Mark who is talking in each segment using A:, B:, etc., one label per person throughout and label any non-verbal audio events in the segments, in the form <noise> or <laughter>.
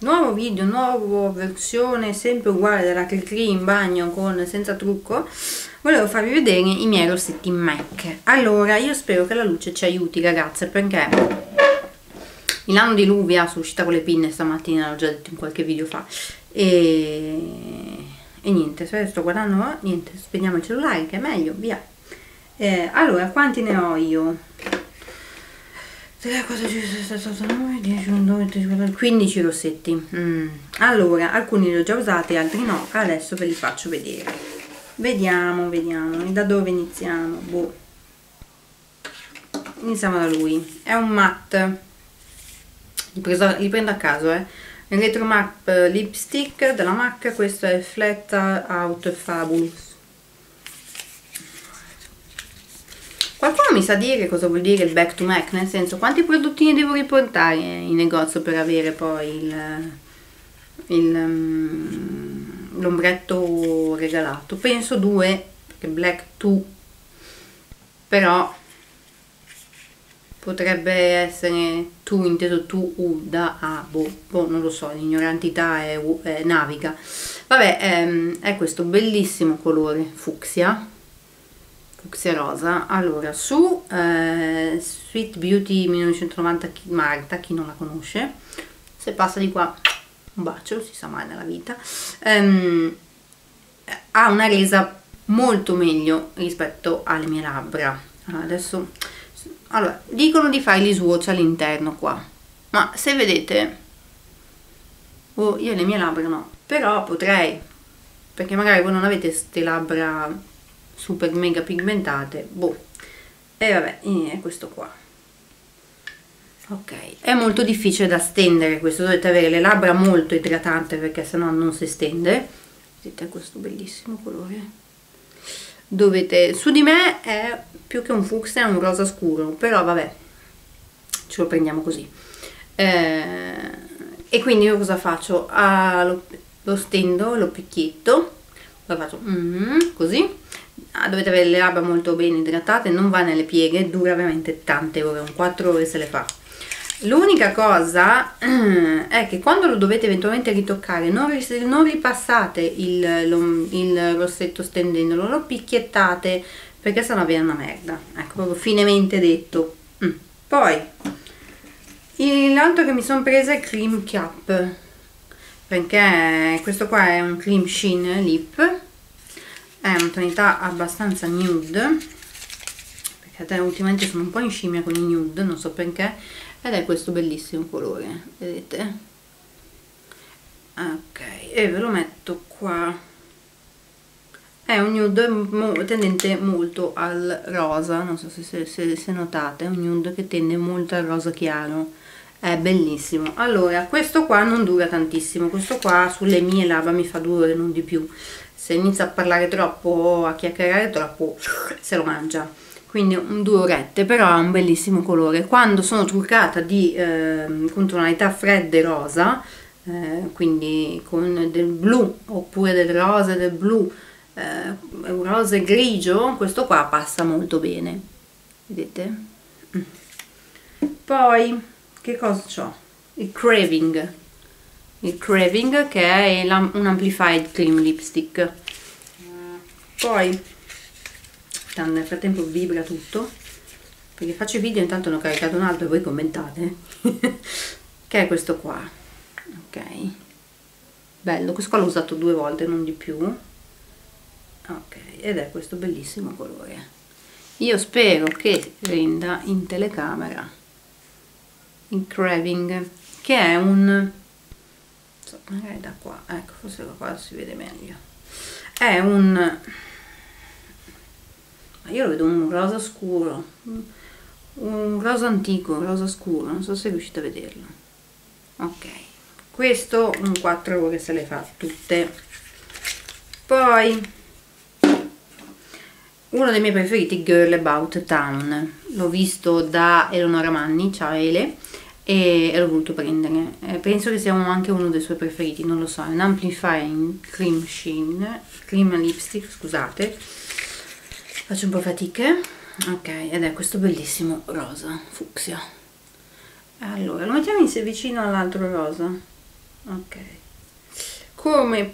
A: nuovo video nuova versione sempre uguale della Cricri in bagno con senza trucco. Volevo farvi vedere i miei rossetti MAC. Allora io spero che la luce ci aiuti ragazze perché il nano di Luvia sono uscita con le pinne stamattina l'ho già detto in qualche video fa. E, e niente sto guardando niente spegniamo il cellulare che è meglio via. Eh, allora quanti ne ho io 3, 4, 5, 6, 7, 8, 9, 10, 11, 12, 13, 14, 15 rossetti. Mm. allora alcuni li ho già usati altri no. Adesso ve li faccio vedere. Vediamo vediamo. Da dove iniziamo? Boh. iniziamo da lui. È un matte. Li, preso, li prendo a caso eh. Il retro map lipstick della MAC questo è Flat Out Fabulous Qualcuno mi sa dire cosa vuol dire il back to Mac, nel senso quanti prodottini devo riportare in negozio per avere poi il, il, um, l'ombretto regalato? Penso due, perché black to, però potrebbe essere tu inteso tu u da a boh, boh non lo so l'ignorantità è, è naviga vabbè è, ehm, è questo bellissimo colore fucsia rosa. Allora su eh, Sweet Beauty 1990 Marta chi non la conosce se passa di qua un bacio si sa mai nella vita. Ehm, ha una resa molto meglio rispetto alle mie labbra. Allora, adesso allora dicono di fare gli swatch all'interno qua ma se vedete oh, io le mie labbra no però potrei perché magari voi non avete queste labbra super mega pigmentate boh. E vabbè è questo qua. Ok è molto difficile da stendere questo dovete avere le labbra molto idratante perché sennò non si stende. Vedete questo bellissimo colore. Dovete su di me è più che un fucsia è un rosa scuro però vabbè ce lo prendiamo così. Eh, e quindi io cosa faccio? Ah, lo, lo stendo lo picchietto lo faccio mm, così dovete avere le labbra molto bene idratate non va nelle pieghe dura veramente tante ore un 4 ore se le fa. L'unica cosa <clears throat> è che quando lo dovete eventualmente ritoccare non, non ripassate il, lo, il, rossetto stendendolo lo picchiettate perché sennò viene una merda. Ecco proprio finemente detto. Mm. poi l'altro che mi sono presa è cream cap perché questo qua è un cream sheen lip è una tonalità abbastanza nude perché ultimamente sono un po' in scimmia con i nude non so perché ed è questo bellissimo colore vedete? Ok e ve lo metto qua. È un nude tendente molto al rosa non so se, se, se notate è un nude che tende molto al rosa chiaro è bellissimo. Allora questo qua non dura tantissimo. Questo qua sulle mie labbra mi fa due ore non di più. Se inizia a parlare troppo o a chiacchierare troppo se lo mangia. Quindi un due orette però ha un bellissimo colore. Quando sono truccata di eh, con tonalità fredde rosa eh, quindi con del blu oppure del rosa del blu eh, rosa e grigio questo qua passa molto bene. Vedete? Mm. poi che cosa ho il craving. Il Craving che è un Amplified Cream Lipstick. Poi nel frattempo vibra tutto. Perché faccio video intanto ne ho caricato un altro e voi commentate. <laughs> Che è questo qua? Ok. Bello questo qua l'ho usato due volte non di più. Ok ed è questo bellissimo colore. Io spero che renda in telecamera il Craving che è un magari da qua ecco forse da qua si vede meglio. È un io lo vedo un rosa scuro un rosa antico un rosa scuro non so se riuscite a vederlo. Ok questo un 4 ore se le fa tutte. Poi uno dei miei preferiti Girl About Town l'ho visto da Eleonora Manni ciao Ele e, l'ho voluto prendere eh, penso che sia anche uno dei suoi preferiti non lo so. È un amplifying cream sheen cream lipstick scusate. Faccio un po' fatica ok ed è questo bellissimo rosa fucsia. Allora lo mettiamo in vicino all'altro rosa. Ok. Come,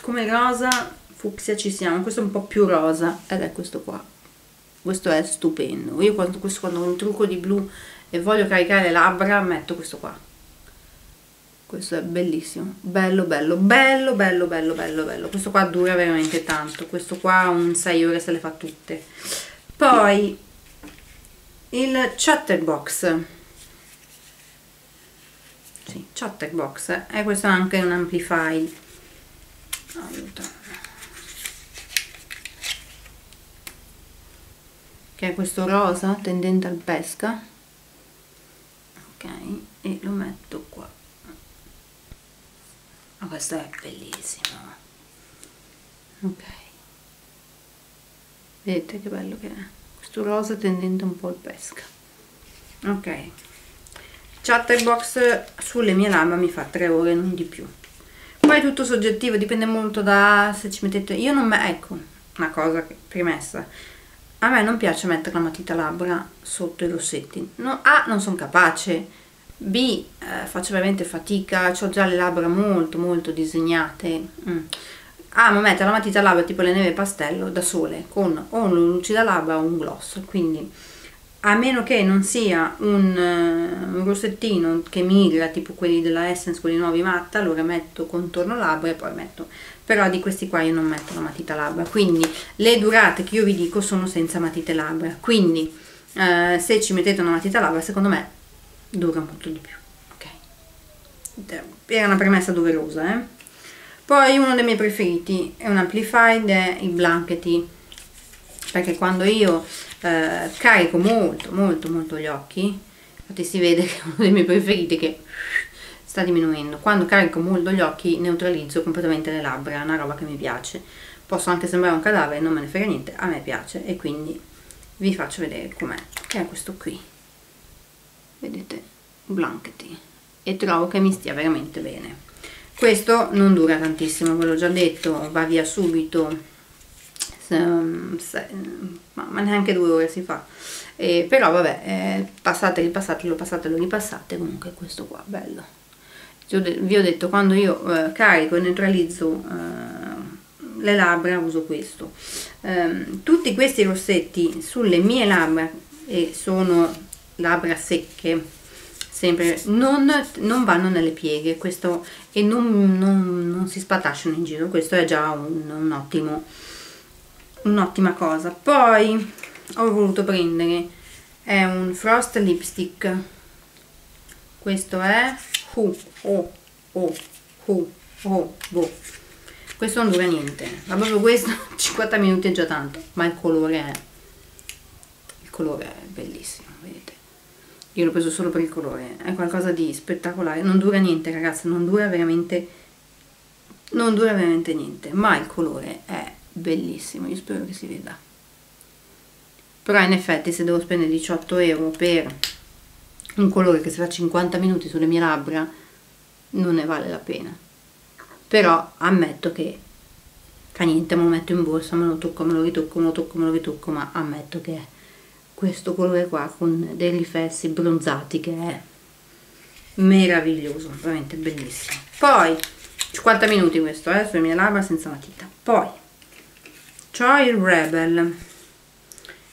A: come rosa fucsia ci siamo. Questo è un po' più rosa ed è questo qua. Questo è stupendo. Io quando, questo, quando ho un trucco di blu e voglio caricare le labbra metto questo qua. Questo è bellissimo. Bello bello bello bello bello bello bello. Questo qua dura veramente tanto. Questo qua un 6 ore se le fa tutte. Poi il chatterbox. Sì, chatterbox. E questo è anche un amplify Aiuto. che è questo rosa tendente al pesca ok e lo metto qua. Ma oh, questo è bellissimo. Ok. Vedete che bello che è. Questo rosa tendente un po' al pesca. Ok. Chatterbox sulle mie labbra mi fa 3 ore non di più. Poi è tutto soggettivo dipende molto da se ci mettete. Io non me ecco una cosa premessa a me non piace mettere la matita labbra sotto i rossetti. No, A non sono capace. B eh, faccio veramente fatica. Ho già le labbra molto molto disegnate. Mm. A ma mettere la matita labbra tipo le neve pastello da sole con o un lucida labbra o un gloss. Quindi a meno che non sia un, uh, un, rossettino che migra tipo quelli della Essence quelli nuovi matta allora metto contorno labbra e poi metto però di questi qua io non metto la matita labbra quindi le durate che io vi dico sono senza matite labbra quindi uh, se ci mettete una matita labbra secondo me dura molto di più ok? Era una premessa doverosa eh? poi uno dei miei preferiti è un Amplified è il Blankety perché quando io eh, carico molto molto molto gli occhi infatti si vede <laughs> che è uno dei miei preferiti che sta diminuendo. Quando carico molto gli occhi neutralizzo completamente le labbra è una roba che mi piace. Posso anche sembrare un cadavere non me ne frega niente a me piace e quindi vi faccio vedere com'è che è questo qui. Vedete blankety e trovo che mi stia veramente bene. Questo non dura tantissimo ve l'ho già detto va via subito ma neanche due ore si fa. Eh, però vabbè eh, passate ripassatelo passatelo ripassate comunque questo qua bello. Vi ho detto quando io eh, carico e neutralizzo eh, le labbra uso questo. Ehm, tutti questi rossetti sulle mie labbra e sono labbra secche sempre non, non vanno nelle pieghe. Questo e non, non, non si spatasciano in giro. Questo è già un, un ottimo un'ottima cosa. Poi ho voluto prendere è un frost lipstick. Questo è Hu, oh, oh, Hu, oh, boh. questo non dura niente. Ma proprio questo <laughs> 50 minuti è già tanto ma il colore è il colore è bellissimo vedete. Io l'ho preso solo per il colore è qualcosa di spettacolare. Non dura niente ragazzi non dura veramente non dura veramente niente ma il colore è bellissimo io spero che si veda. Però in effetti se devo spendere 18 euro per un colore che si fa 50 minuti sulle mie labbra non ne vale la pena. Però ammetto che fa niente me lo metto in borsa me lo tocco me lo ritocco me lo tocco me lo ritocco ma ammetto che questo colore qua con dei riflessi bronzati che è meraviglioso veramente bellissimo. Poi 50 minuti questo eh, sulle mie labbra senza matita. Poi C'ho il Rebel,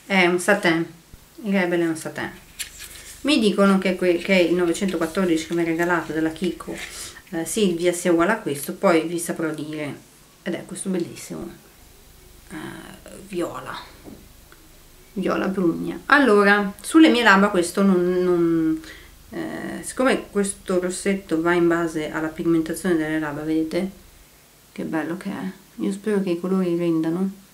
A: è un satin, il Rebel è un satin. Mi dicono che, che il 914 che mi ha regalato della Kiko eh, Silvia sia uguale a questo, poi vi saprò dire. Ed è questo bellissimo, eh, viola, viola brugna. Allora, sulle mie labbra questo non... non eh, siccome questo rossetto va in base alla pigmentazione delle labbra, vedete? Che bello che è. Io spero che i colori rendano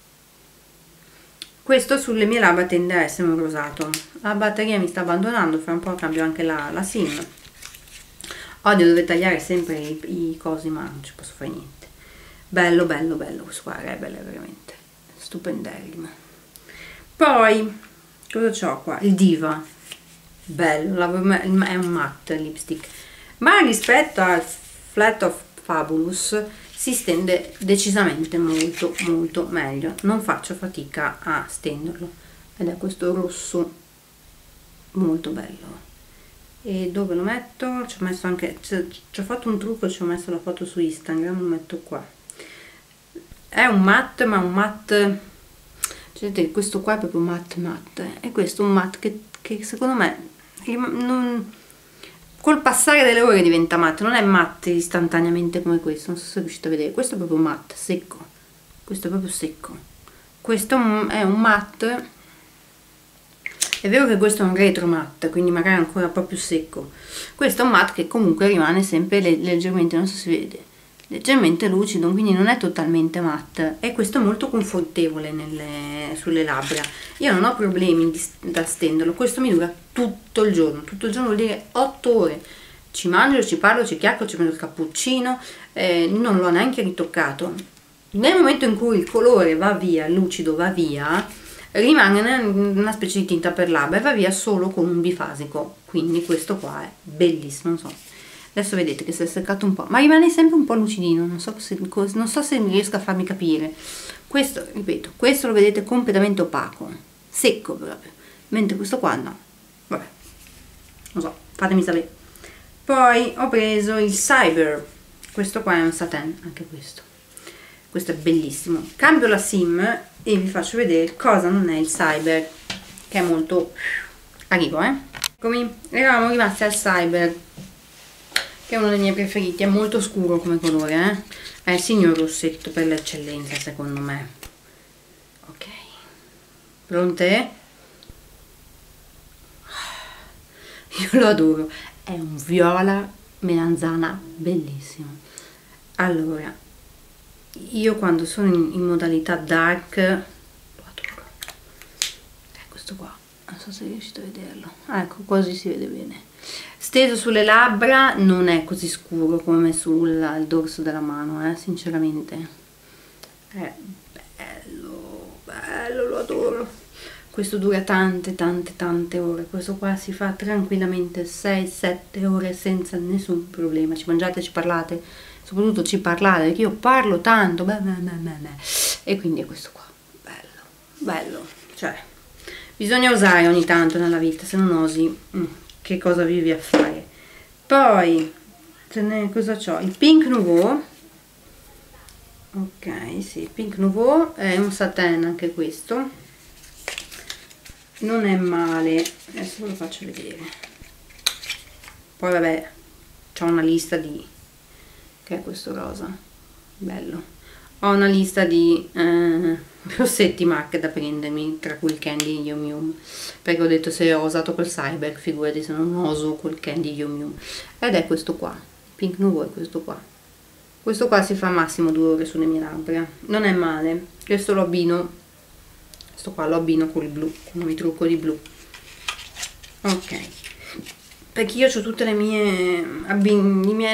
A: questo sulle mie labbra tende a essere un rosato. La batteria mi sta abbandonando fra un po' cambio anche la, la sim. Odio dover tagliare sempre i, i, cosi ma non ci posso fare niente. Bello bello bello questo qua è veramente. Stupenderrimo poi cosa ho qua? il Diva. Bello è un matte lipstick. Ma rispetto al Flat of Fabulous si stende decisamente molto molto meglio. Non faccio fatica a stenderlo. Ed è questo rosso molto bello. E dove lo metto? ci ho messo anche ci ho fatto un trucco ci ho messo la foto su Instagram lo metto qua. È un matte ma un matte vedete questo qua è proprio matte matte. E questo è un matte che, che secondo me non, col passare delle ore diventa matte non è matte istantaneamente come questo non so se riuscite a vedere. Questo è proprio matte secco. Questo è proprio secco. Questo è un matte è vero che questo è un retro matte quindi magari ancora un po' più secco. Questo è un matte che comunque rimane sempre leggermente non so se si vede leggermente lucido quindi non è totalmente matte. E questo è molto confortevole nelle, sulle labbra. Io non ho problemi di, da stenderlo. Questo mi dura tutto il giorno. Tutto il giorno vuol dire 8 ore. Ci mangio, ci parlo, ci chiacchiero, ci prendo il cappuccino eh, non l'ho neanche ritoccato. Nel momento in cui il colore va via, il lucido va via rimane una specie di tinta per labbra e va via solo con un bifasico. Quindi questo qua è bellissimo non so adesso vedete che si è seccato un po' ma rimane sempre un po' lucidino non so se, non so se riesco a farmi capire. Questo ripeto questo lo vedete completamente opaco secco proprio. Mentre questo qua no. Vabbè non so fatemi sapere. Poi ho preso il cyber. Questo qua è un satin anche questo. Questo è bellissimo. Cambio la sim e vi faccio vedere cosa non è il cyber che è molto arrivo eh. Eccomi eravamo rimasti al cyber che è uno dei miei preferiti, è molto scuro come colore, eh? è il signor rossetto per l'eccellenza secondo me. Ok, pronte? <sighs> Io lo adoro, è un viola melanzana bellissimo. Allora, io quando sono in, in modalità dark lo adoro. È questo qua, non so se riuscite a vederlo. Ah, ecco, così si vede bene steso sulle labbra non è così scuro come sul dorso della mano eh, sinceramente. È bello bello lo adoro. Questo dura tante tante tante ore. Questo qua si fa tranquillamente 6-7 ore senza nessun problema. Ci mangiate ci parlate soprattutto ci parlate perché io parlo tanto beh, beh, beh, e quindi è questo qua. Bello bello. Cioè bisogna usare ogni tanto nella vita se non osi mm che cosa vivi a fare. Poi ne, cosa ho il pink nouveau. Ok sì pink nouveau è un satin anche questo. Non è male adesso ve lo faccio vedere. Poi vabbè c'ho una lista di che è questo rosa bello ho una lista di eh, <laughs> rossetti marche da prendermi tra cui il candy Yum Yum. Perché ho detto se ho usato quel cyber figurati se non uso quel candy Yum Yum. Ed è questo qua pink nouveau è questo qua. Questo qua si fa massimo due ore sulle mie labbra. Non è male questo lo abbino. Questo qua lo abbino con il blu con il trucco di blu. Ok perché io ho tutte le mie,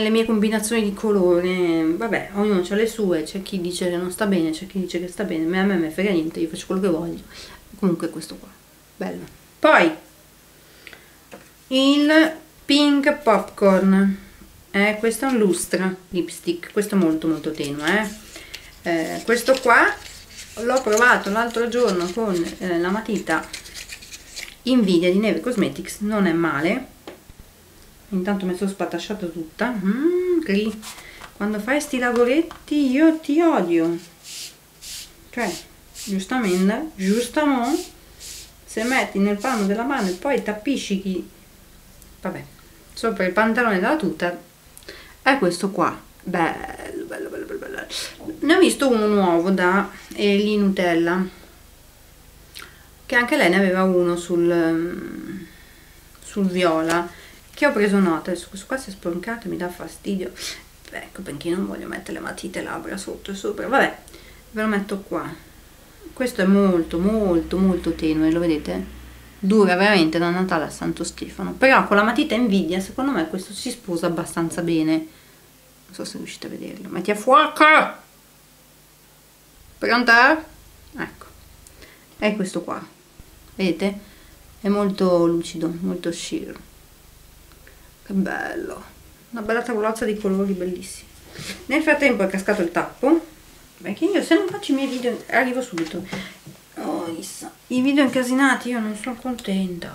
A: le mie combinazioni di colore. Vabbè ognuno ha le sue c'è chi dice che non sta bene c'è chi dice che sta bene. A me me frega niente io faccio quello che voglio. Comunque questo qua. Bello. Poi il pink popcorn. Eh, questo è un lustra lipstick. Questo è molto molto tenue eh. Eh, questo qua l'ho provato l'altro giorno con eh, la matita Invidia di Neve Cosmetics. Non è male intanto mi sono spatasciata tutta. Mm, quando fai sti lavoretti io ti odio. Cioè giustamente giustamente se metti nel palmo della mano e poi tappisci vabbè sopra il pantalone della tuta è questo qua. Bello bello bello bello, bello. ne ho visto uno nuovo da Eli Nutella che anche lei ne aveva uno sul sul viola che ho preso nota adesso questo qua si è sproncato mi dà fastidio. Ecco perché non voglio mettere le matite labbra sotto e sopra. Vabbè ve lo metto qua. Questo è molto molto molto tenue lo vedete? Dura veramente da Natale a Santo Stefano. Però con la matita invidia secondo me questo si sposa abbastanza bene. Non so se riuscite a vederlo. Metti a fuoco! Pronta? ecco. È questo qua. Vedete? è molto lucido molto sheer che bello. Una bella tavolozza di colori bellissimi. Nel frattempo è cascato il tappo. Perché io se non faccio i miei video arrivo subito. Oh, i video incasinati io non sono contenta.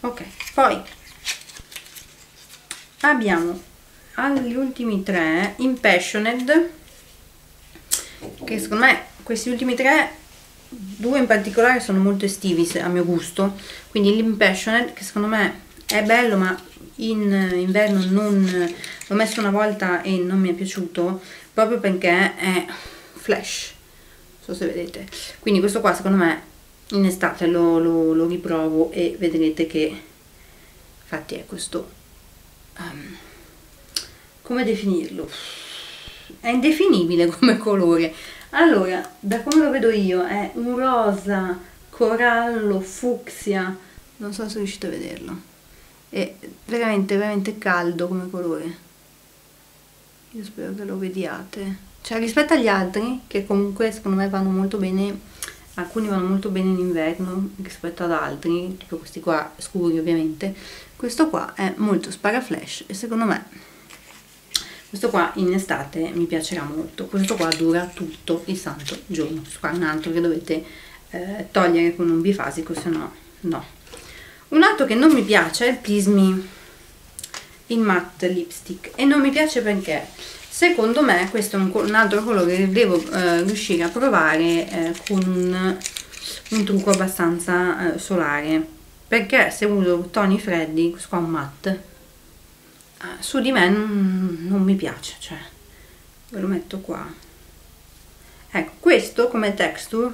A: Ok poi abbiamo agli ultimi tre Impassioned che secondo me questi ultimi tre due in particolare sono molto estivi a mio gusto. Quindi l'Impassioned che secondo me è bello ma in inverno non l'ho messo una volta e non mi è piaciuto proprio perché è flash non so se vedete. Quindi questo qua secondo me in estate lo, lo, lo riprovo e vedrete che infatti è questo um, come definirlo? È indefinibile <laughs> come colore. Allora da come lo vedo io è un rosa corallo fucsia non so se riuscite a vederlo è veramente veramente caldo come colore. Io spero che lo vediate. Cioè rispetto agli altri che comunque secondo me vanno molto bene alcuni vanno molto bene in inverno rispetto ad altri tipo questi qua scuri ovviamente. Questo qua è molto sparaflash e secondo me questo qua in estate mi piacerà molto. Questo qua dura tutto il santo giorno. Questo qua è un altro che dovete eh, togliere con un bifasico se no no un altro che non mi piace è il Me in matte lipstick. E non mi piace perché? Secondo me questo è un, un altro colore che devo eh, riuscire a provare eh, con un, un, trucco abbastanza eh, solare. Perché se uso toni freddi questo qua è un matte. Eh, su di me non, non mi piace cioè ve lo metto qua. Ecco questo come texture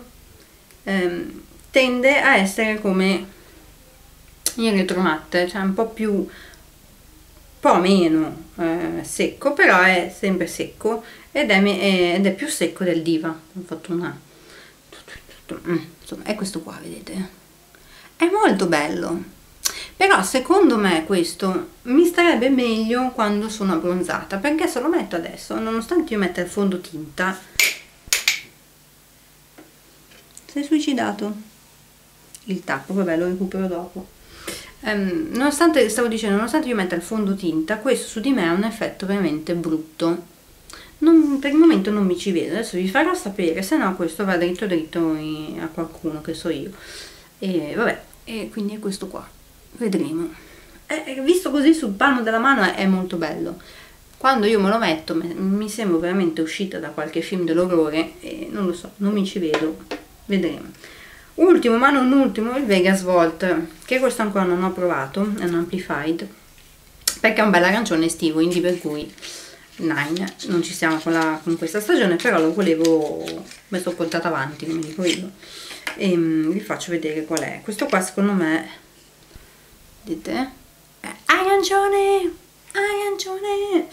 A: ehm, tende a essere come il retromatte cioè un po' più po' meno eh, secco però è sempre secco ed è, ed è, più secco del diva ho fatto una mm, insomma è questo qua vedete. È molto bello. Però secondo me questo mi starebbe meglio quando sono abbronzata perché se lo metto adesso nonostante io metta il fondotinta sei suicidato. Il tappo vabbè lo recupero dopo Um, nonostante, stavo dicendo, nonostante io metta il fondotinta, questo su di me ha un effetto veramente brutto. Non, per il momento non mi ci vedo, adesso vi farò sapere, se no questo va dritto dritto a qualcuno che so io. E vabbè, e quindi è questo qua, vedremo. Eh, visto così sul palmo della mano è, è molto bello. Quando io me lo metto mi sembra veramente uscita da qualche film dell'orrore e non lo so, non mi ci vedo, vedremo ultimo ma non ultimo il Vegas Volt che questo ancora non ho provato è un amplified perché è un bel arancione estivo quindi per cui nine non ci siamo con, la, con questa stagione però lo volevo mi sono portata avanti come dico io. E um, vi faccio vedere qual è. Questo qua secondo me vedete è arancione arancione!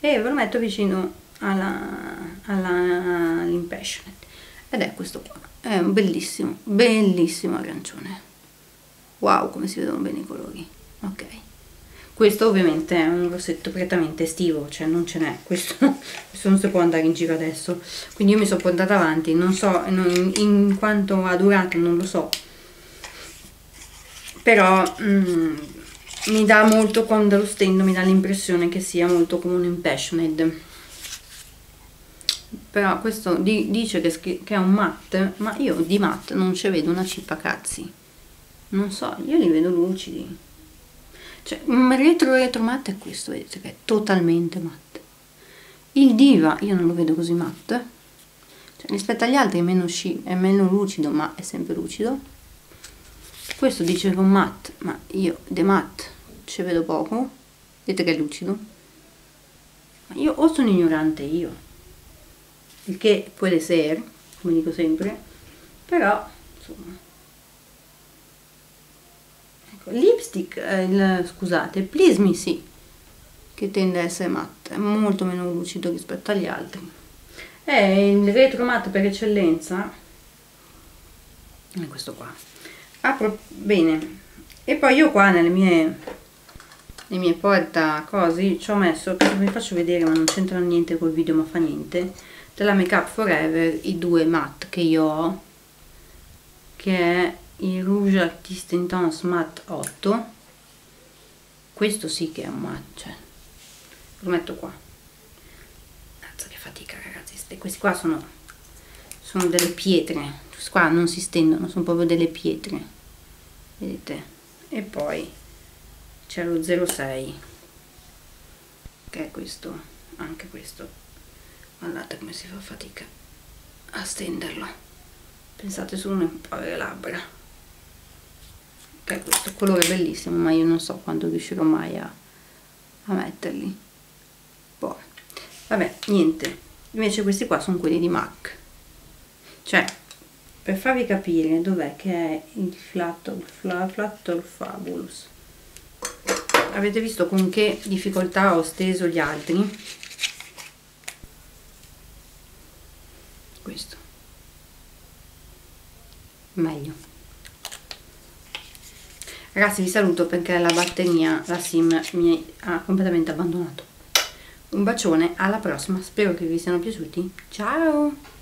A: E ve lo metto vicino all'impassionate ed è questo qua è un bellissimo bellissimo arancione. Wow come si vedono bene i colori. Ok. Questo ovviamente è un rossetto prettamente estivo cioè non ce n'è. Questo, <laughs> questo, non si può andare in giro adesso. Quindi io mi sono portata avanti. Non so non, in quanto ha durato non lo so. Però mm, mi dà molto quando lo stendo mi dà l'impressione che sia molto come un impassioned però questo di, dice che, che, è un matte ma io di matte non ci vedo una cippa cazzi. Non so io li vedo lucidi. Cioè un retro retro matte è questo vedete che è totalmente matte il diva io non lo vedo così matte cioè, rispetto agli altri è meno, è meno lucido ma è sempre lucido. Questo dice che è un matte ma io de matte ci vedo poco. Vedete che è lucido? Ma io o sono ignorante io il che può essere come dico sempre però insomma. Ecco, lipstick eh, il, scusate please me sì che tende a essere matte molto meno lucido rispetto agli altri. È il retro matte per eccellenza è questo qua. Apro bene. E poi io qua nelle mie le mie porta così ci ho messo vi faccio vedere ma non c'entra niente col video ma fa niente della Make Up Forever i due matte che io ho che è il Rouge Artiste Intense Matte 8 questo sì che è un matte cioè, lo metto qua. Cazzo che fatica ragazzi questi qua sono, sono delle pietre. Questi qua non si stendono sono proprio delle pietre. Vedete? E poi c'è lo 06 che è questo anche questo guardate come si fa fatica a stenderlo pensate solo nel fare le labbra. È questo colore bellissimo ma io non so quando riuscirò mai a, a metterli. Boh. vabbè niente. Invece questi qua sono quelli di MAC. Cioè per farvi capire dov'è che è il Flatter, Flatter Fabulous. Avete visto con che difficoltà ho steso gli altri questo meglio. Ragazzi vi saluto perché la batteria la sim mi ha completamente abbandonato. Un bacione alla prossima. Spero che vi siano piaciuti. Ciao